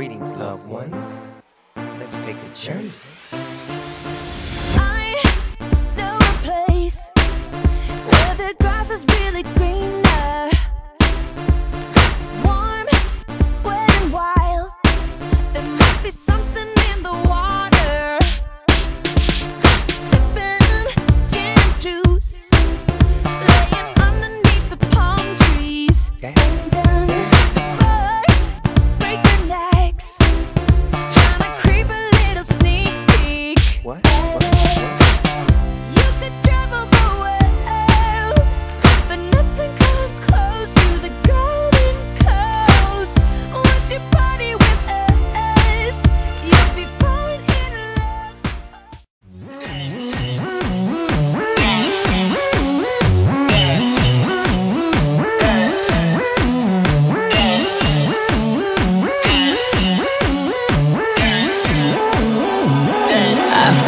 Greetings, loved ones. Let's take a journey. I know a place where the grass is really greener. Warm, wet, and wild. There must be something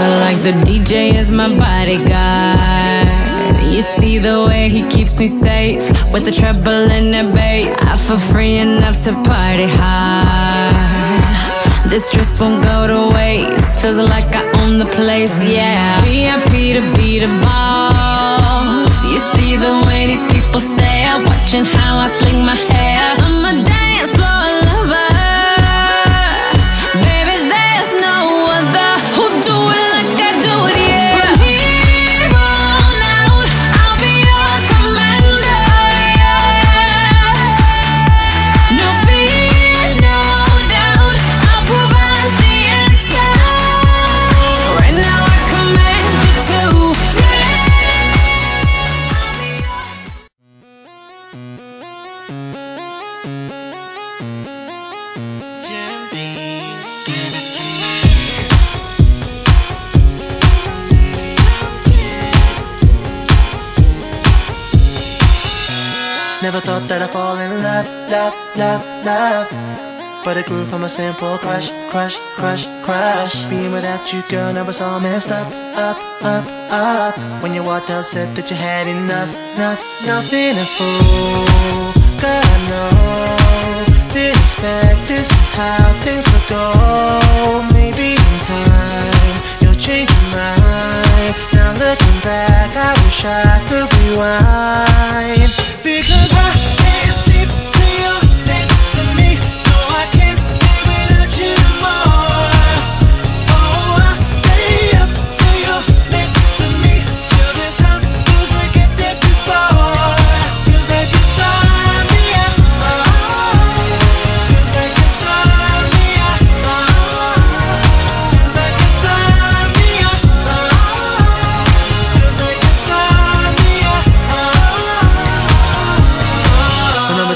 feel like the DJ is my bodyguard. You see the way he keeps me safe with the treble and the bass. I feel free enough to party hard. This dress won't go to waste. Feels like I own the place, yeah. VIP to be the boss. You see the way these people stare, watching how I fling my hair. I'm a Never thought that I'd fall in love, love, love, love. But it grew from a simple crush, crush, crush, crush. Being without you, girl, now it's all messed up, up, up, up. When you walked out, said that you had enough, enough, nothing to fool. God, I know. Didn't expect this is how things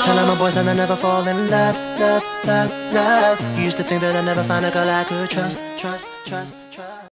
telling my boys that I never fall in love, love, love, love. You used to think that I'd never find a girl I could trust, trust, trust, trust.